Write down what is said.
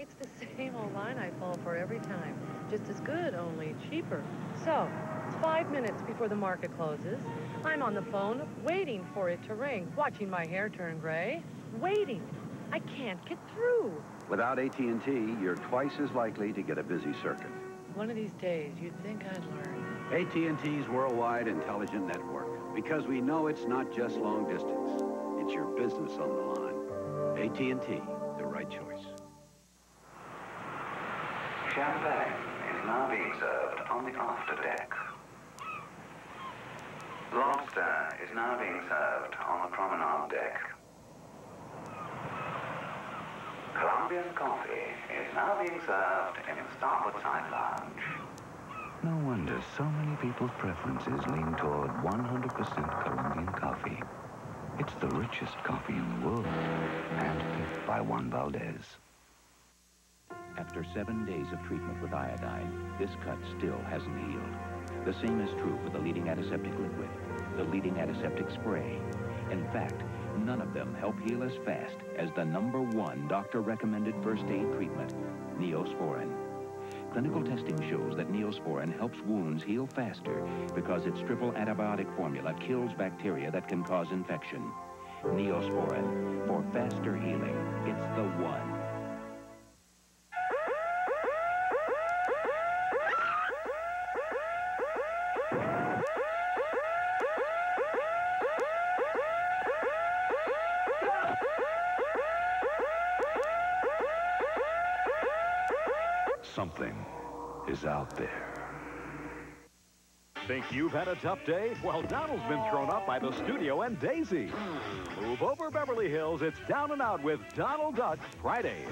It's the same old line I fall for every time. Just as good, only cheaper. So, it's five minutes before the market closes. I'm on the phone, waiting for it to ring, watching my hair turn gray. Waiting. I can't get through. Without AT&T, you're twice as likely to get a busy circuit. One of these days, you'd think I'd learn. AT&T's worldwide intelligent network. Because we know it's not just long distance. It's your business on the line. AT&T, Champagne is now being served on the after deck. Lobster is now being served on the promenade deck. Colombian coffee is now being served in the starboard side lounge. No wonder so many people's preferences lean toward 100% Colombian coffee. It's the richest coffee in the world, handpicked by Juan Valdez. After seven days of treatment with iodine, this cut still hasn't healed. The same is true for the leading antiseptic liquid, the leading antiseptic spray. In fact, none of them help heal as fast as the number one doctor-recommended first aid treatment, Neosporin. Clinical testing shows that Neosporin helps wounds heal faster because its triple antibiotic formula kills bacteria that can cause infection. Neosporin, for faster healing, it's the one. Something is out there. Think you've had a tough day? Well, Donald's been thrown up by the studio and Daisy. Move over Beverly Hills. It's down and out with Donald Duck Friday.